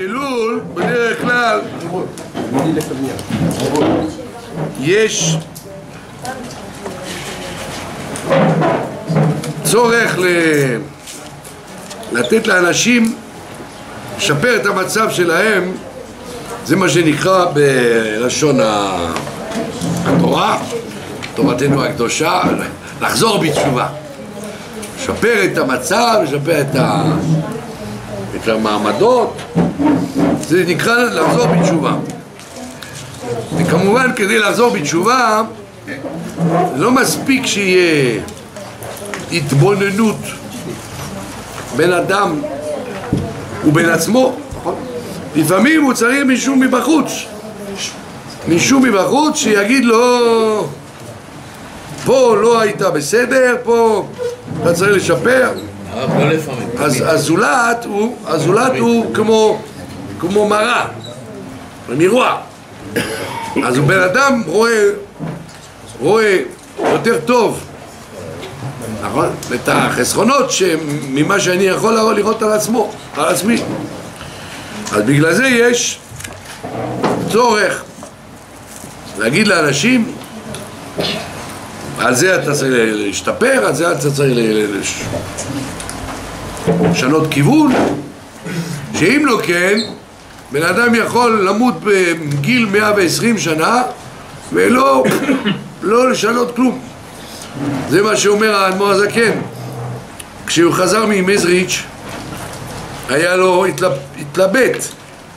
אלול, בדרך כלל, יש צורך ל... לתת לאנשים לשפר את המצב שלהם, זה מה שנקרא בלשון התורה, תורתנו הקדושה, לחזור בתשובה. לשפר את המצב, לשפר את, ה... את המעמדות, זה נקרא לחזור בתשובה. וכמובן כדי לחזור בתשובה לא מספיק שיהיה התבוננות בין אדם ובין עצמו לפעמים הוא צריך מישהו מבחוץ מישהו מבחוץ שיגיד לו פה לא היית בסדר, פה אתה צריך לשפר לא. אז הזולת הוא, הזולת הוא כמו, כמו מראה, מרוע. אז בן אדם רואה, רואה יותר טוב, נכון? את החסכונות ממה שאני יכול לראות על עצמו, על עצמי. אז בגלל זה יש צורך להגיד לאנשים על זה אתה צריך להשתפר, על זה אתה צריך לש- לשנות כיוון, שאם לא כן, בן אדם יכול למות בגיל 120 שנה ולא לא לשנות כלום. זה מה שאומר האדמו"ר הזקן. כשהוא חזר ממזריץ' היה לו התלב... התלבט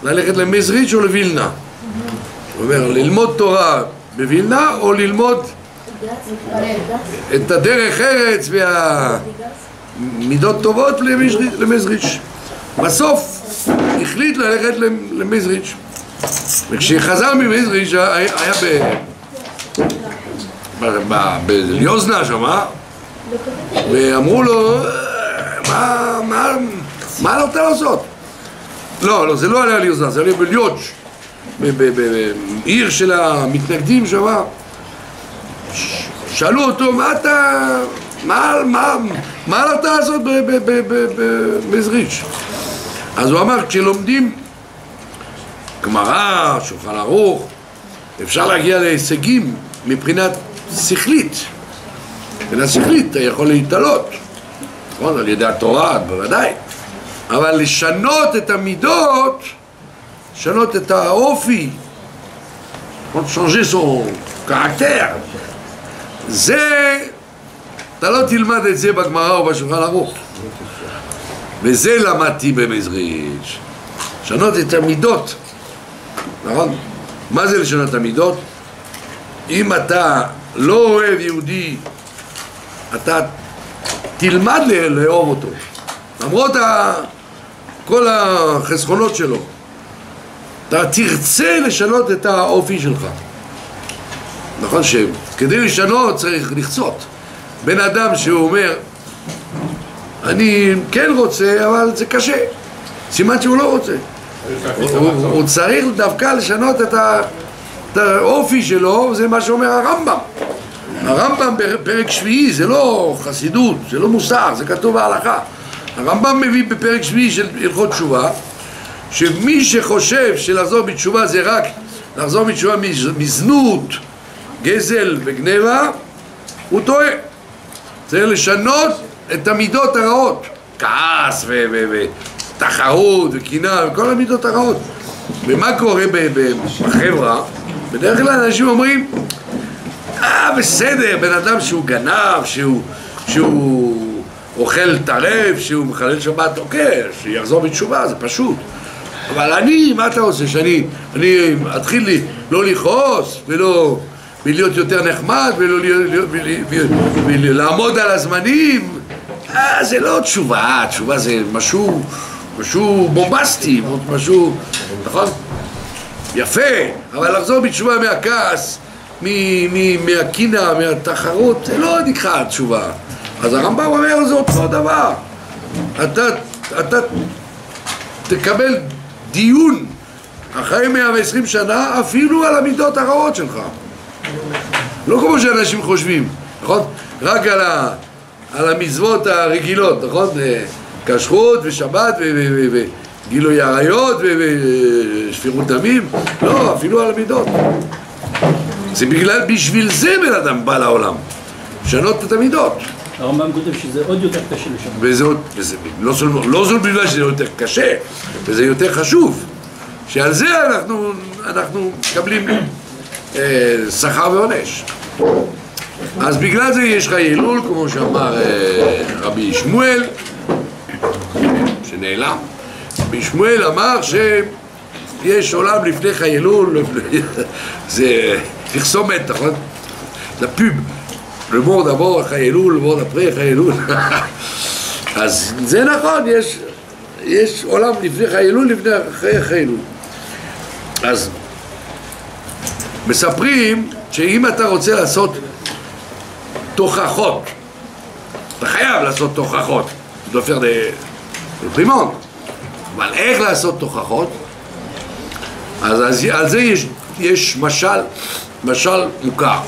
ללכת למזריץ' או לווילנה. הוא אומר, ללמוד תורה בווילנה או ללמוד את הדרך ארץ והמידות טובות למזריץ'-. בסוף החליט ללכת למזריץ'. וכשחזר ממזריץ' היה ב... בליוזנה שמה ואמרו לו "אה, מה, מה, מה לא אתה לעשות? לא, לא, זה לא היה ליוזנה, זה היה בליודג' ב- ב- ב- בעיר של המתנגדים שמה שאלו אותו, מה אתה... מה, מה, מה לא אתה לעשות במזריץ'? אז הוא אמר, כשלומדים גמרא, שולחן ערוך, אפשר להגיע להישגים מבחינת שכלית. מבחינה שכלית אתה יכול להתעלות, נכון? על ידי התורה, בוודאי. אבל לשנות את המידות, לשנות את האופי, changer son caractère, זה, אתה לא תלמד את זה בגמרא או בשולחן ערוך. וזה למדתי במזריץ'. לשנות את המידות, נכון? מה זה לשנות המידות? אם אתה לא אוהב יהודי, אתה תלמד לאהוב אותו. למרות ה... כל החסכונות שלו. אתה תרצה לשנות את האופי שלך. נכון שכדי לשנות צריך לחצות. בן אדם שהוא אומר, אני כן רוצה, אבל זה קשה. סימן שהוא לא רוצה. הוא, צריך דווקא לשנות את, ה, את האופי שלו, זה מה שאומר הרמב"ם. הרמב"ם בפרק שביעי זה לא חסידות, זה לא מוסר, זה כתוב בהלכה. הרמב"ם מביא בפרק שביעי של הלכות תשובה, שמי שחושב שלחזור בתשובה זה רק לחזור בתשובה מז- מזנות, גזל וגניבה, הוא טועה. צריך לשנות את המידות הרעות, כעס ותחרות וקנאה וכל המידות הרעות. ומה קורה בחברה? בדרך כלל אנשים אומרים, אה בסדר, בן אדם שהוא גנב, שהוא, שהוא אוכל טרף, שהוא מחלל שבת, אוקיי, שיחזור בתשובה, זה פשוט. אבל אני, מה אתה רוצה, שאני אני אתחיל לי, לא לכעוס ולא... ולהיות יותר נחמד ולעמוד על הזמנים אה, זה לא תשובה, תשובה זה משהו, משהו בומבסטי, משהו, נכון? יפה, אבל לחזור בתשובה מהכעס, מ- מ- מהקנאה, מהתחרות, זה לא נקרא תשובה. אז הרמב"ם אומר זה אותו דבר. אתה, אתה תקבל דיון אחרי 120 שנה אפילו על המידות הרעות שלך. לא כמו שאנשים חושבים, נכון? רק על, ה, על המצוות הרגילות, נכון? אה, כשרות ושבת ו- ו- ו- גילוי עריות ושפירות דמים, לא, אפילו על המידות. זה בגלל, בשביל זה בן אדם בא לעולם, לשנות את המידות. הרמב"ם כותב שזה עוד יותר קשה לשנות. וזה עוד, וזה, לא, זול, לא בגלל שזה יותר קשה, וזה יותר חשוב, שעל זה אנחנו, אנחנו מקבלים אה, שכר ועונש. אז בגלל זה יש לך הילול, כמו שאמר אה, רבי שמואל, שנעלם. רבי שמואל אמר שיש עולם לפני חילול, זה פרסומת, נכון? אחרי הילול, le monde après אחרי הילול. אז זה נכון, יש, יש עולם לפני חילול, לפני אחרי חילול. אז מספרים שאם אתה רוצה לעשות תוכחות, אתה חייב לעשות תוכחות, דופר לפרימון, אבל איך לעשות תוכחות? אז, אז על זה יש, יש משל, משל מוכר.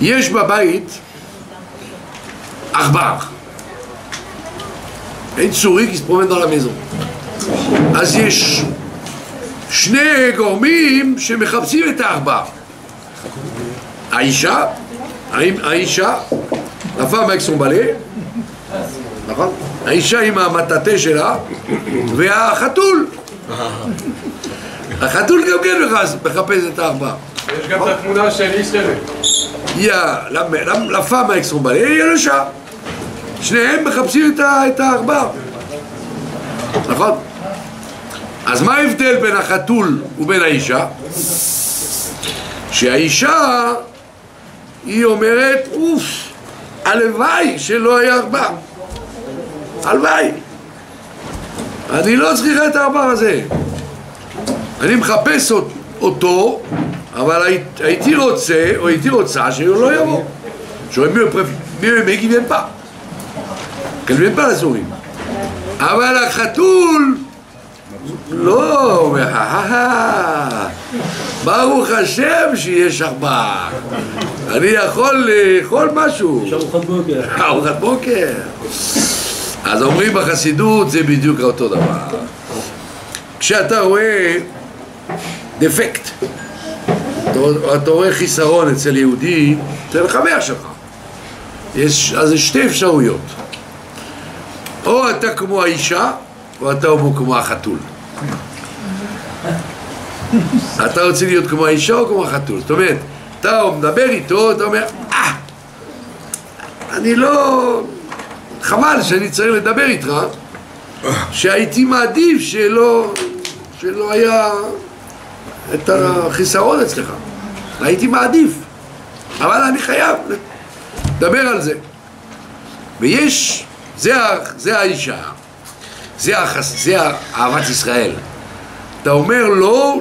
יש בבית עכבר. אין צורי כי se על המזון. אז יש שני גורמים שמחפשים את העכבר. האישה, האישה, הפעם avec son נכון? האישה עם המטאטה שלה, והחתול. החתול גם כן מחפש את העכבר. יש גם את התמונה של la, la, la femme avec son balai et le chat. שניהם מחפשים את העכבר, נכון? אז מה ההבדל בין החתול ובין האישה? שהאישה היא אומרת, אוף, הלוואי שלא היה עכבר. הלוואי. אני לא צריכה את העכבר הזה. אני מחפש אותו אבל הייתי רוצה, או הייתי רוצה שהוא לא יבוא. J'aurais mieux, mieux aimé qu'il vienne pas. Qu'elle vienne pas לסורים. אבל החתול לא, הוא אומר, ברוך השם שיש ארבע. אני יכול לאכול משהו. יש ארוחת בוקר. ארוחת בוקר. אז אומרים בחסידות זה בדיוק אותו דבר. כשאתה רואה דפקט אתה רואה חיסרון אצל יהודי, אצל החבר שלך. יש, אז יש שתי אפשרויות. או אתה כמו האישה, או אתה כמו החתול. אתה רוצה להיות כמו האישה או כמו החתול? זאת אומרת, אתה מדבר איתו, אתה אומר, אה, אני לא... חבל שאני צריך לדבר איתך, שהייתי מעדיף שלא, שלא היה את החיסרון אצלך. הייתי מעדיף, אבל אני חייב לדבר על זה. ויש, זה, זה האישה, זה, החס, זה אהבת ישראל. אתה אומר לא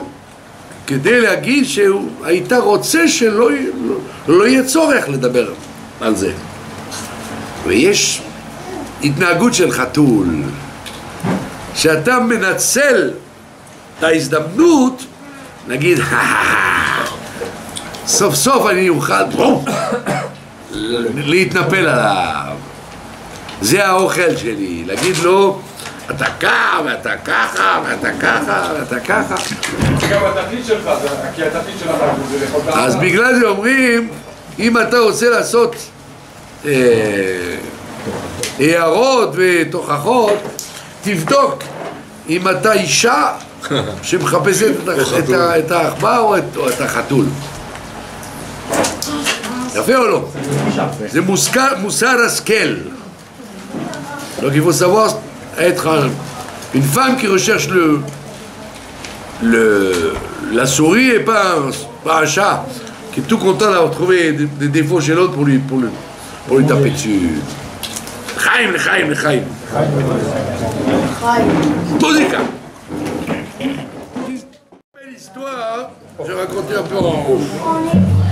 כדי להגיד שהיית רוצה שלא לא, לא יהיה צורך לדבר על זה. ויש התנהגות של חתול, שאתה מנצל את ההזדמנות, נגיד, סוף סוף אני אוכל להתנפל עליו. זה האוכל שלי, להגיד לו, אתה ככה, ואתה ככה, ואתה ככה, ואתה ככה. זה גם התכלית שלך, כי התכלית שלך זה לאכול את אז בגלל זה אומרים, אם אתה רוצה לעשות אה, הערות ותוכחות, תבדוק אם אתה אישה שמחפשת את העכבר או את החתול. יפה או לא? זה מוסר השכל. Il faut savoir être une femme qui recherche le, le, la souris et pas un, pas un chat qui est tout content d'avoir trouvé des, défauts chez l'autre pour lui, pour, lui, pour lui taper dessus. Chaim, Chaim, Chaim. Belle histoire, hein. je un peu en haut.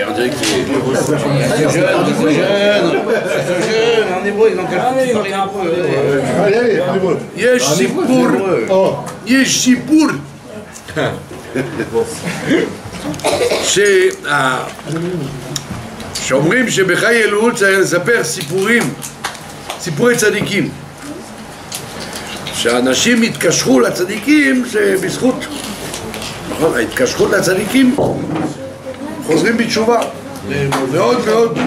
c'est- on dirait que c'est... C'est jeune, c'est jeune. C'est jeune, en hébreu, ils ont qu'à parler un peu. Allez, allez, est. יש סיפור, Oh, יש סיפור שה- שאומרים שבחי אלול צריך לספר סיפורים, סיפורי צדיקים. שאנשים התקשרו לצדיקים שבזכות, נכון, ההתקשרות לצדיקים חוזרים בתשובה. מאוד מאוד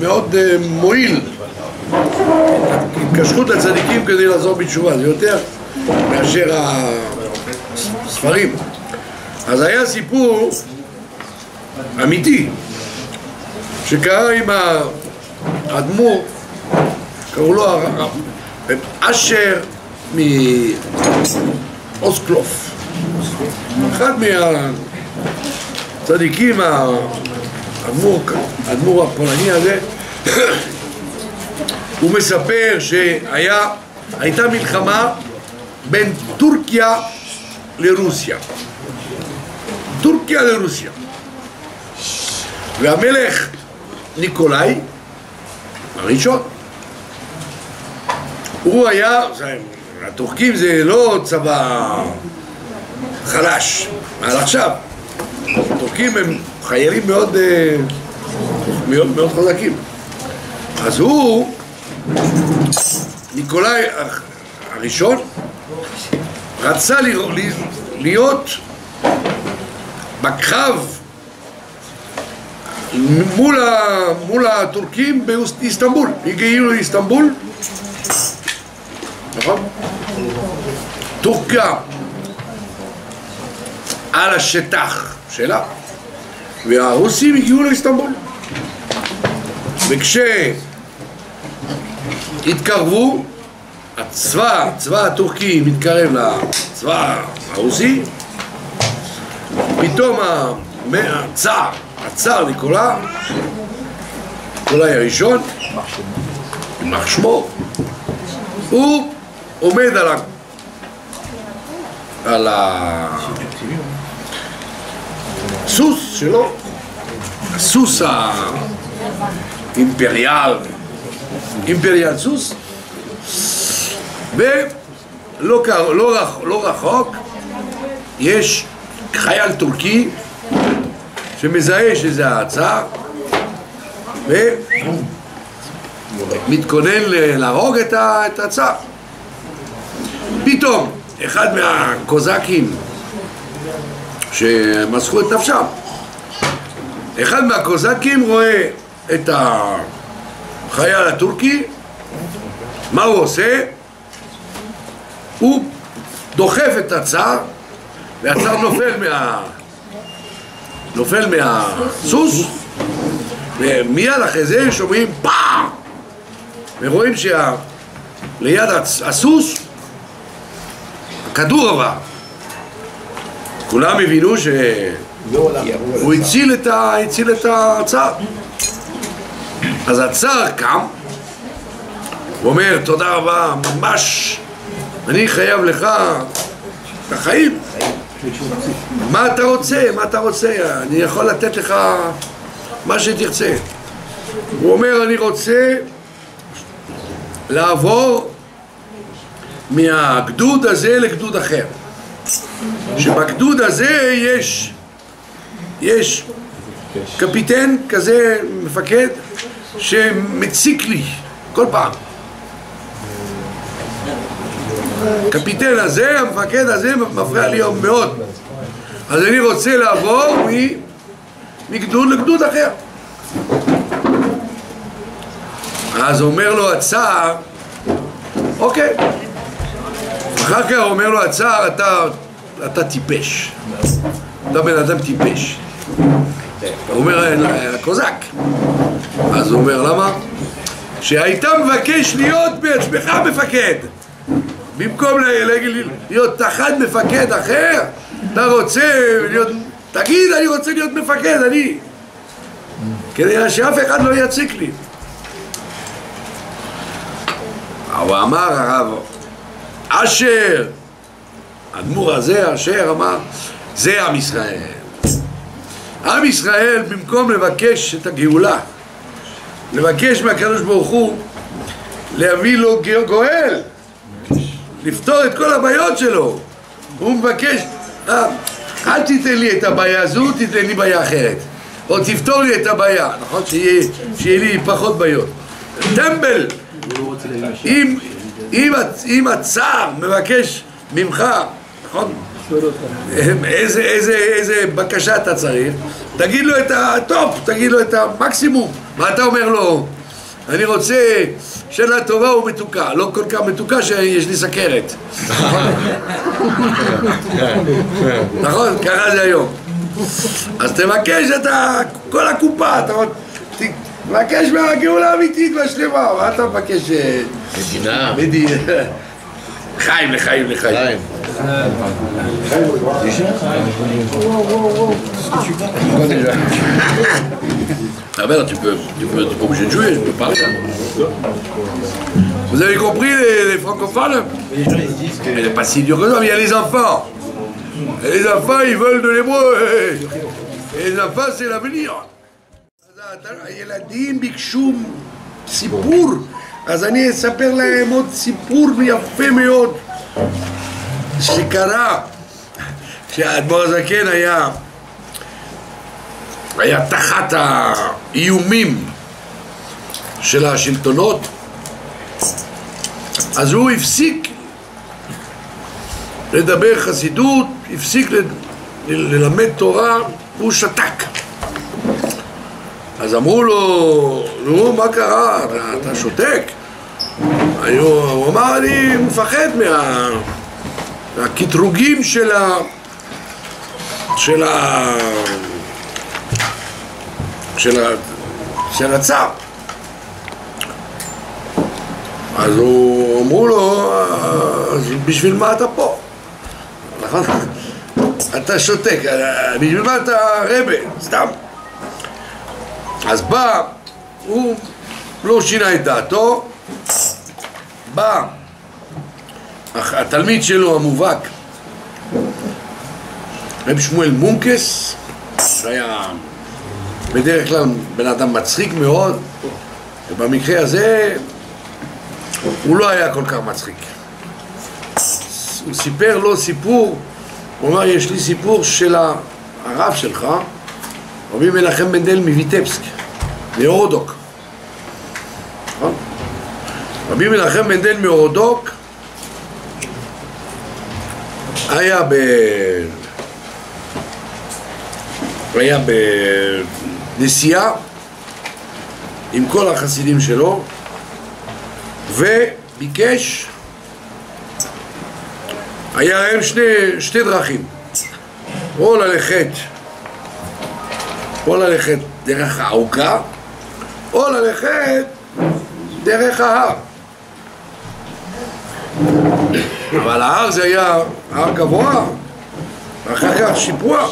מאוד אה, מועיל. התקשרות לצדיקים כדי לחזור בתשובה, זה יותר מאשר הספרים. אז היה סיפור אמיתי שקרה עם האדמו"ר, קראו לו הרב אשר מאוסקלוף, אחד מהצדיקים, האדמו"ר האדמו"ר הפולני הזה הוא מספר שהייתה מלחמה בין טורקיה לרוסיה. טורקיה לרוסיה. והמלך ניקולאי הראשון, הוא היה, הטורקים זה לא צבא חלש, עד עכשיו. הטורקים הם חיילים מאוד, אה, מאוד, מאוד חזקים. אז הוא, ניקולאי הראשון, רצה להיות בקרב מול, ה, מול הטורקים באיסטנבול. הגיעו לאיסטנבול, נכון? טורקיה על השטח שלה, והרוסים הגיעו לאיסטנבול. וכשהתקרבו, הצבא, הצבא הטורקי מתקרב לצבא הרוסי, פתאום הצאר, הצאר ניקולא, ניקולאי הראשון, יימח שמו, הוא עומד על ה... על הסוס שלו, הסוס האימפריאל, אימפריאל סוס, ולא לא לא רחוק יש חייל טורקי שמזהה שזה הצער ומתכונן להרוג את הצער. פתאום אחד מהקוזקים שמסכו את נפשם, אחד מהקוזקים רואה את החייל הטורקי, מה הוא עושה? הוא דוחף את הצער והצער נופל מה... נופל מהסוס ומיד אחרי זה שומעים פאם ורואים שליד הסוס הכדור עבר כולם הבינו שהוא הציל את, הצער אז הצער קם ואומר תודה רבה ממש אני חייב לך את החיים מה אתה רוצה? מה אתה רוצה? אני יכול לתת לך מה שתרצה. הוא אומר, אני רוצה לעבור מהגדוד הזה לגדוד אחר. שבגדוד הזה יש, יש קפיטן כזה, מפקד, שמציק לי כל פעם. הקפיטן הזה, המפקד הזה, מפריע לי מאוד. אז אני רוצה לעבור מגדוד לגדוד אחר. אז אומר לו הצער, אוקיי. אחר כך אומר לו הצער, אתה, אתה טיפש. אתה בן אדם טיפש. הוא אומר הקוזק. אז הוא אומר, למה? שהיית מבקש להיות בעצמך מפקד. במקום להיות תחת מפקד אחר, אתה רוצה להיות... תגיד, אני רוצה להיות מפקד, אני. כדי שאף אחד לא יציק לי. הוא אמר הרב אשר, האדמו"ר הזה, אשר אמר, זה עם ישראל. עם ישראל, במקום לבקש את הגאולה, לבקש מהקדוש ברוך הוא להביא לו גואל, לפתור את כל הבעיות שלו. הוא מבקש, אה, אל תיתן לי את הבעיה הזו, תיתן לי בעיה אחרת. או תפתור לי את הבעיה, נכון? שיהיה, לי פחות בעיות. טמבל, אם, אם, אם הצער מבקש ממך, נכון? איזה, איזה, איזה בקשה אתה צריך, תגיד לו את הטופ, תגיד לו את המקסימום. מה אתה אומר לו? אני רוצה שאלה טובה ומתוקה, לא כל כך מתוקה שיש לי סכרת. נכון? ככה זה היום. אז תבקש את. כל הקופה, אתה תבקש מהגאולה האמיתית והשלמה, מה אתה מבקש? אה, מדינה. מדי... חיים לחיים לחיים. חיים. Ah ben là, tu peux, tu peux, t'es pas obligé de jouer, je peux parler. hein. Vous avez compris les, les francophones Elle n'est pas si dure que ça, mais il y a les enfants. Et les enfants, ils veulent de l'hébreu. Et les enfants, c'est l'avenir. אז אני אספר להם עוד סיפור יפה מאוד שקרה כשהאדמו"ר הזקן היה היה תחת האיומים של השלטונות, אז הוא הפסיק לדבר חסידות, הפסיק ללמד תורה, הוא שתק. אז אמרו לו, נו, מה קרה? אתה שותק? היו, הוא אמר, אני מפחד מה, מהקטרוגים של ה... של ה... של, ה... של הצער. אז הוא, אמרו לו, אז בשביל מה אתה פה? נכון? אתה שותק, בשביל מה אתה רבה? סתם. אז בא, הוא לא שינה את דעתו, בא התלמיד שלו המובהק, רב שמואל מונקס, שהיה בדרך כלל בן אדם מצחיק מאוד, ובמקרה הזה הוא לא היה כל כך מצחיק. הוא סיפר לו סיפור, הוא אמר, יש לי סיפור של הרב שלך, רבי מנחם בן-דל מויטבסק, מאורדוק. רבי מנחם בן-דל מאורדוק היה ב... היה בנסיעה עם כל החסידים שלו וביקש היה להם שני, שתי דרכים או ללכת או ללכת דרך העוגה או ללכת דרך ההר אבל ההר זה היה הר גבוה ואחר כך שיפוע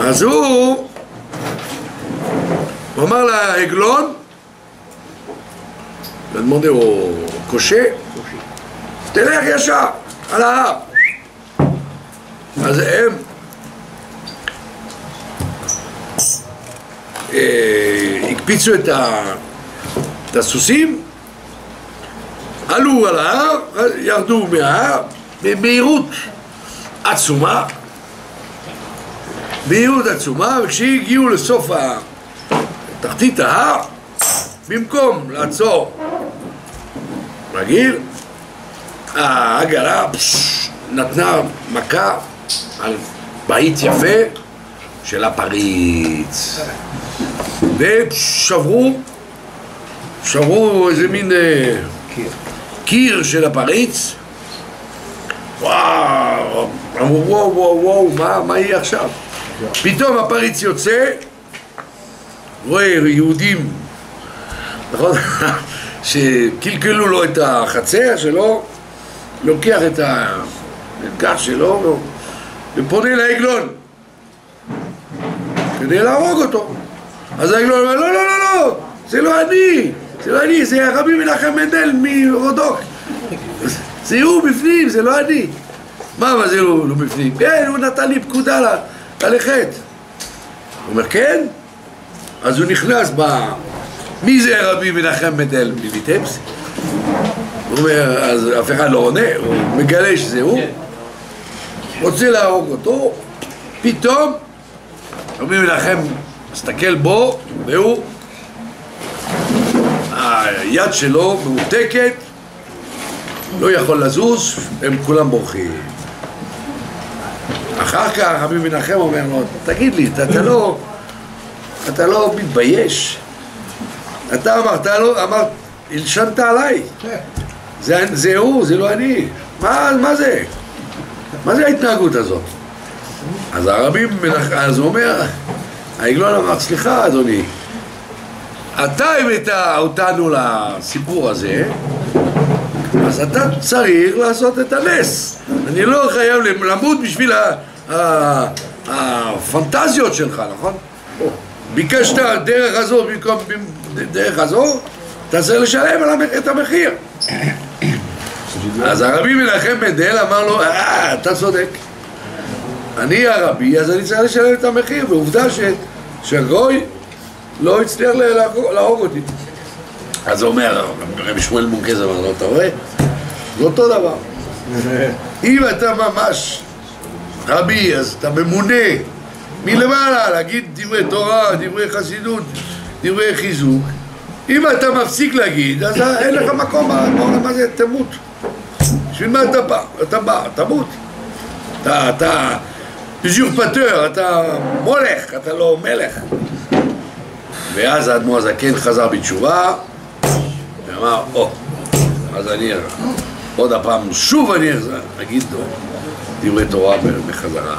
אז הוא, הוא אמר לעגלון, demandé au cocher, תלך ישר, על ההר. אז הם אה, הקפיצו את הסוסים, עלו על ההר, ירדו מההר במהירות עצומה במהירות עצומה, וכשהגיעו לסוף תחתית ההר, במקום לעצור רגיל, העגלה נתנה מכה על בית יפה של הפריץ. ושברו שברו איזה מין אה, קיר של הפריץ וואו, אמרו וואו וואו וואו, מה, מה יהיה עכשיו? פתאום הפריץ יוצא, רואה יהודים, נכון? שקלקלו לו את החצר שלו, לוקח את האקדח שלו ופונה לעגלון כדי להרוג אותו. אז העגלון אומר, לא, לא, לא, לא, זה לא אני, זה לא אני, זה רבי מנחם מנדל מרודוק. זה הוא בפנים, זה לא אני. מה, מה זה לא, לא בפנים? כן, הוא נתן לי פקודה לה- ללכת. הוא אומר, כן? אז הוא נכנס ב... מי זה רבי מנחם אל מויטבסק? הוא אומר, אז אף אחד לא עונה, הוא מגלה שזה הוא, רוצה להרוג אותו, פתאום רבי מנחם מסתכל בו, והוא, היד שלו מעותקת, לא יכול לזוז, הם כולם בורחים. אחר כך רבי מנחם אומר לו, תגיד לי, אתה, אתה לא, אתה לא מתבייש? אתה אמרת, לא, אמרת, הלשנת עליי. זה, זה הוא, זה לא אני. מה, מה זה? מה זה ההתנהגות הזאת? אז הרבי מנחם, אז הוא אומר, העגלון אמר, סליחה אדוני, אתה הבאת אותנו לסיפור הזה, אז אתה צריך לעשות את הנס. אני לא חייב למות בשביל הפנטזיות שלך, נכון? ביקשת דרך הזו במקום דרך הזו, אתה צריך לשלם על המח- את המחיר. אז הרבי מנחם בן דל אמר לו, אה, אתה צודק. אני הרבי, אז אני צריך לשלם את המחיר, ועובדה ש- שהגוי לא הצליח לה- להרוג- אותי. אז הוא אומר, רבי שמואל מונקז אמר לו, אתה רואה? זה אותו דבר. אם אתה ממש רבי, אז אתה ממונה מלמעלה להגיד דברי תורה, דברי חסידות, דברי חיזוק. אם אתה מפסיק להגיד, אז אין לך מקום בעולם הזה, תמות. בשביל מה אתה בא? אתה בא, תמות. אתה, אתה פטר, אתה מולך, אתה לא מלך. ואז האדמו"ר הזקן חזר בתשובה ואמר, או, אז אני עוד הפעם, שוב אני אגיד לו דברי תורה בחזרה.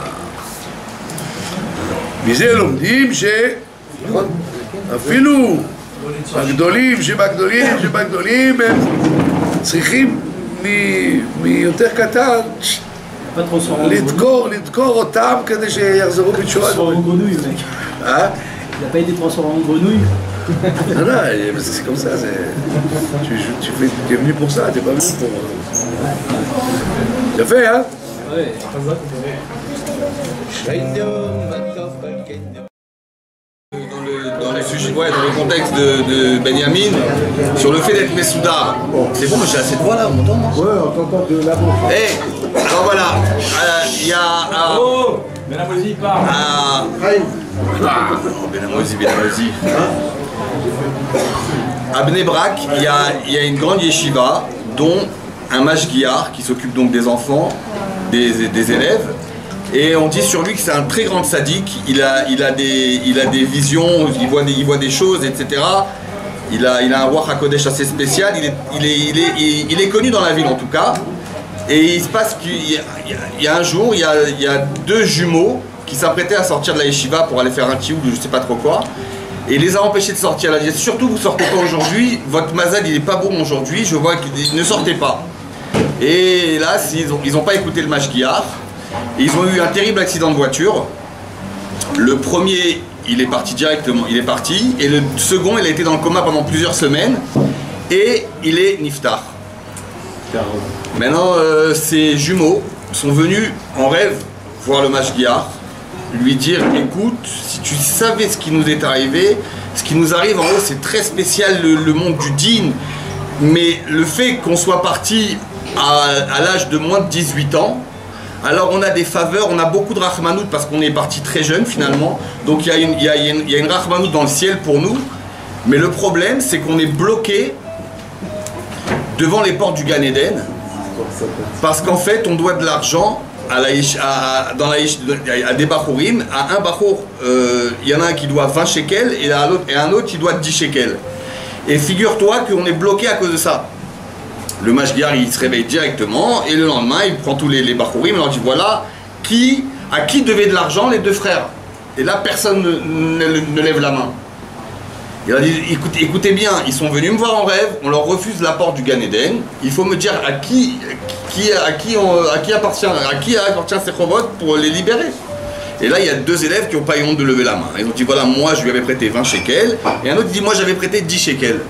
מזה לומדים ש... נכון? אפילו הגדולים שבגדולים שבגדולים הם צריכים מיותר קטן. לדקור, לדקור אותם כדי שיחזרו בתשובה. Il n'a pas été transformé en grenouille. Non, non, mais c'est comme ça. c'est- Tu, tu, fais, es venu pour ça, tu n'es pas venu pour. C'est fait, hein? Ouais. dans le, dans le sujet, ouais, dans le contexte de, de Benjamin, sur le fait d'être Messouda. C'est bon, mais j'ai assez de voix là, on m'entend Ouais, on t'entend de la bouche. Eh, alors voilà, euh, il y a Oh Benamosi part à, ah, oh, Benamosi, Benamosi. À Bnei Brak, il y a, il y a une grande yeshiva dont un mashgiar qui s'occupe donc des enfants, des, des élèves. Et on dit sur lui que c'est un très grand sadique, il a, il a, des, il a des visions, il voit des, il voit des choses, etc. Il a, il a un roi Hakodesh assez spécial, il est, il, est, il, est, il, il est connu dans la ville en tout cas. Et il se passe qu'il y, a- un jour, il y a, deux jumeaux qui s'apprêtaient à sortir de la yeshiva pour aller faire un tioul ou je sais pas trop quoi. Et il les a empêchés de sortir. Il a dit surtout vous sortez pas aujourd'hui, votre mazad il est pas bon aujourd'hui, je vois qu'il ne sortez pas. Et là, ils n'ont ont pas écouté le mashgiar. Et ils ont eu un terrible accident de voiture. Le premier, il est parti directement, il est parti. Et le second, il a été dans le coma pendant plusieurs semaines. Et il est niftar. Maintenant, euh, ces jumeaux sont venus en rêve voir le mashgiar, lui dire écoute, si tu savais ce qui nous est arrivé, ce qui nous arrive en haut, c'est très spécial le, monde du din, mais le fait qu'on soit parti à, l'âge de moins de 18 ans, alors on a des faveurs, on a beaucoup de rahmanout parce qu'on est parti très jeune finalement, donc il y, a une- y y a une rahmanout dans le ciel pour nous, mais le problème c'est qu'on est bloqué devant les portes du Gan Eden, parce qu'en fait, on doit de l'argent à la des Bachorim. À un Bachour, euh, il y en a un qui doit 20 shekels et, et un autre qui doit 10 shekels. Et figure-toi qu'on est bloqué à cause de ça. Le Mashgiar, il se réveille directement et le lendemain, il prend tous les, les et leur dit voilà, qui, à qui devait de l'argent les deux frères? Et là, personne ne- ne- ne lève la main. Il a dit écoutez, bien, ils sont venus me voir en rêve, on leur refuse la porte du Gan Eden. Il faut me dire à qui, à qui, à appartient, ces robots pour les libérer. Et là, il y a deux élèves qui n'ont pas eu honte de lever la main. Ils ont dit voilà, moi je lui avais prêté 20 shekels, et un autre dit moi j'avais prêté 10 shekels.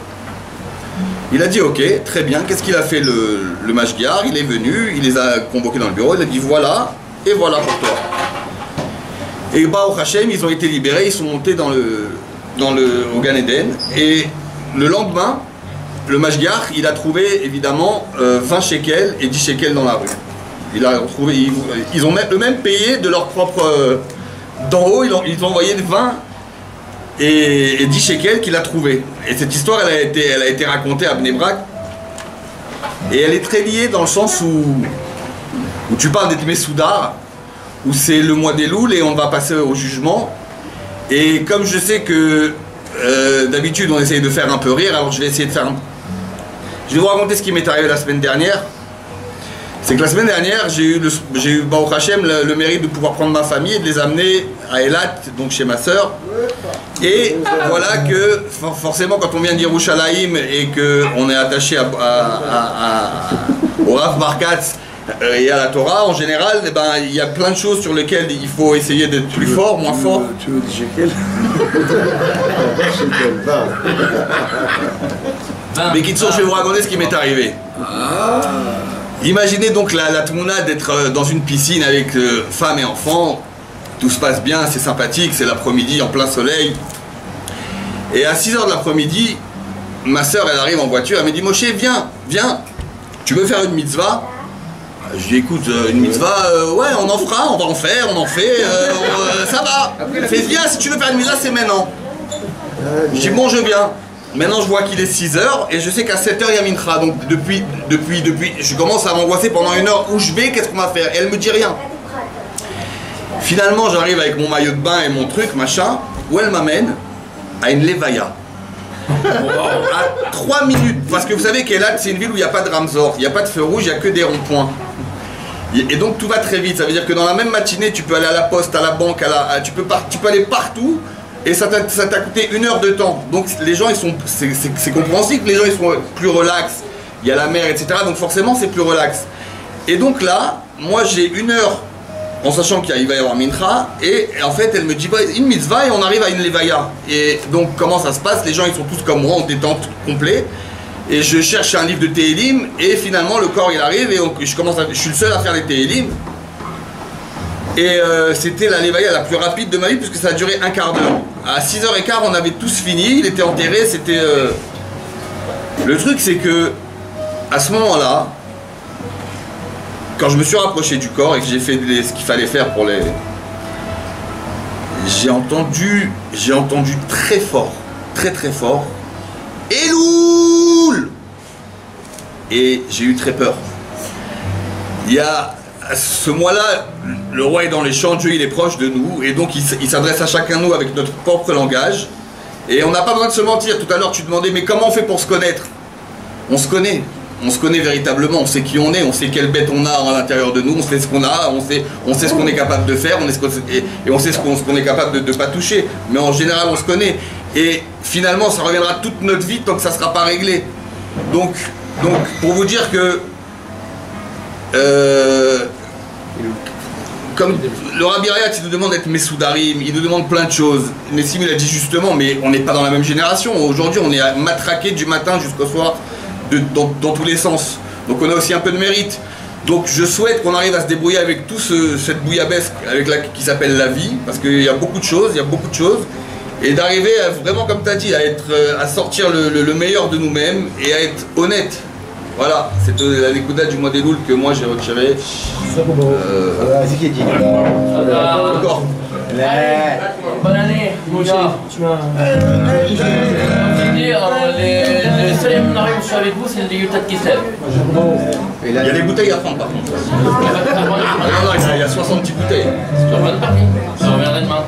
Il a dit ok, très bien, qu'est-ce qu'il a fait le, le Il est venu, il les a convoqués dans le bureau, il a dit voilà, et voilà pour toi. Et Baruch Hashem, ils ont été libérés, ils sont montés dans le, dans le, au Gan Eden. Et le lendemain, le Mashgiach, il a trouvé évidemment euh, 20 shekels et 10 shekels dans la rue. Il a retrouvé, ils, ils ont même- eux-mêmes payé de leur propre. euh, D'en haut, ils ont, envoyé 20 et, et 10 shekels qu'il a trouvé. Et cette histoire, elle a été, elle a été racontée à Bnebrak. Et elle est très liée dans le sens où, où tu parles d'être Messoudar, où c'est le mois des louls et on va passer au jugement. Et comme je sais que euh, d'habitude on essaye de faire un peu rire, alors je vais essayer de faire un... Je vais vous raconter ce qui m'est arrivé la semaine dernière. C'est que la semaine dernière, j'ai eu, le, j'ai eu le, mérite de pouvoir prendre ma famille et de les amener à Elat, donc chez ma sœur. Et voilà que for- forcément quand on vient d'Yerushalayim et qu'on est attaché à, à- à- au et à la Torah, en général, eh ben, il y a plein de choses sur lesquelles il faut essayer d'être plus fort, moins fort. Tu veux dire quel Mais Kitsour, je vais vous raconter ce qui m'est arrivé. Imaginez donc la, la tmouna d'être euh, dans une piscine avec euh, femme et enfants. Tout se passe bien, c'est sympathique, c'est l'après-midi en plein soleil. Et à 6h de l'après-midi, ma soeur, elle arrive en voiture, elle me dit Moshe, viens, viens, tu veux faire une mitzvah? Je dis écoute, euh, une mitzvah, euh, ouais, on en fera, on va en faire, on en fait, euh, on, ça va. Fais bien, si tu veux faire une mitzvah, c'est maintenant. Je dis bon, je viens. Maintenant, je vois qu'il est 6h et je sais qu'à 7h, il y a Mincha. Donc, depuis, depuis, depuis, je commence à m'angoisser pendant une heure. Où je vais, qu'est-ce qu'on va faire? Et elle me dit rien. Finalement, j'arrive avec mon maillot de bain et mon truc, machin, où elle m'amène à une levaya. à 3 minutes. Parce que vous savez qu'Elat, c'est une ville où il n'y a pas de Ramzor, il n'y a pas de feu rouge, il n'y a que des ronds-points. Et donc tout va très vite. Ça veut dire que dans la même matinée, tu peux aller à la poste, à la banque, à la, tu, peux tu peux aller partout. Et ça t'a coûté une heure de temps. Donc les gens, sont, c'est compréhensible. Les gens, ils sont plus relax. Il y a la mer, etc. Donc forcément, c'est plus relax. Et donc là, moi, j'ai une heure en sachant qu'il va y avoir Mincha, et en fait elle me dit bah, une mitzvah et on arrive à une levaya. Et donc comment ça se passe? Les gens ils sont tous comme moi en détente complet. Et je cherche un livre de Télim et finalement le corps il arrive et je commence je suis le seul à faire les Télim. Et euh, c'était la levaya la plus rapide de ma vie puisque ça a duré un quart d'heure. À 6h15 on avait tous fini, il était enterré, c'était... euh, Le truc c'est que à ce moment-là, quand je me suis rapproché du corps et que j'ai fait ce qu'il fallait faire pour les. J'ai entendu, j'ai entendu très fort, très très fort, Et j'ai eu très peur. Il y a ce mois-là, le roi est dans les champs, Dieu il est proche de nous, et donc il s'adresse à chacun de nous avec notre propre langage. Et on n'a pas besoin de se mentir. Tout à l'heure, tu demandais, mais comment on fait pour se connaître? On se connaît. On se connaît véritablement, on sait qui on est, on sait quelle bête on a à l'intérieur de nous, on sait ce qu'on a, on sait, ce qu'on est capable de faire, on et, on sait ce qu'on est capable de ne pas toucher. Mais en général, on se connaît. Et finalement, ça reviendra toute notre vie tant que ça ne sera pas réglé. Donc, donc pour vous dire que euh, comme le Rabbi il nous demande d'être Messoudarim, il nous demande plein de choses. Nessim, il a dit justement, mais on n'est pas dans la même génération. Aujourd'hui, on est à matraquer du matin jusqu'au soir dans, tous les sens. Donc on a aussi un peu de mérite. Donc je souhaite qu'on arrive à se débrouiller avec tout ce- cette bouillabaisse qui s'appelle la vie, parce qu'il y a beaucoup de choses, il y a beaucoup de choses. Et d'arriver à, vraiment, comme tu as dit, à, être, euh, à sortir le, le- le meilleur de nous-mêmes et à être honnête. Voilà, c'est la découdade du mois des louls que moi j'ai retiré. Euh, encore. Bonne année, mon gars. Tu m'as. Le seul où je suis avec vous, c'est le Yutat Kislev. Il y a des bouteilles à prendre par contre. Ah non, non, il y a- il y a 70 bouteilles. Sur bonne partie. Je reviendrai demain.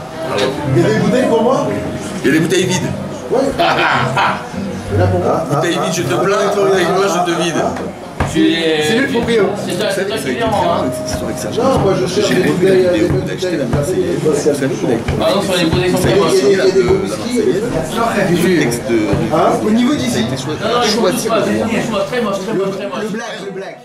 Il y a des bouteilles pour moi? Il y a des bouteilles vides. Bouteilles vides, je te plains, bouteilles pleines, je te vide. C'est lui le. C'est ça, ça. Non, moi je cherche des bouteilles. La Ah non, sur les Il y Au niveau d'ici. Très moche, très moche, très moche. Le black, le black.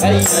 Hey!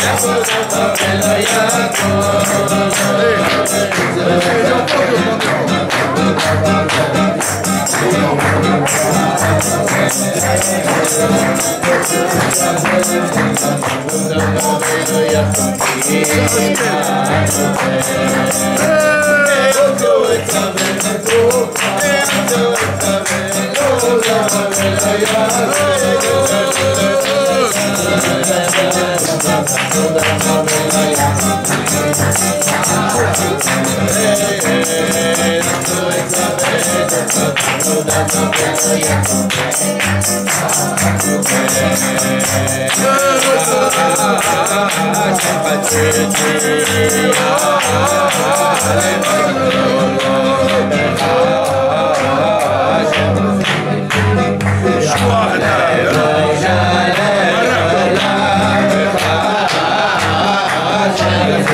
Yeah. Oh,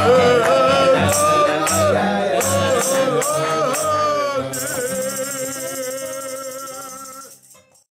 Oh,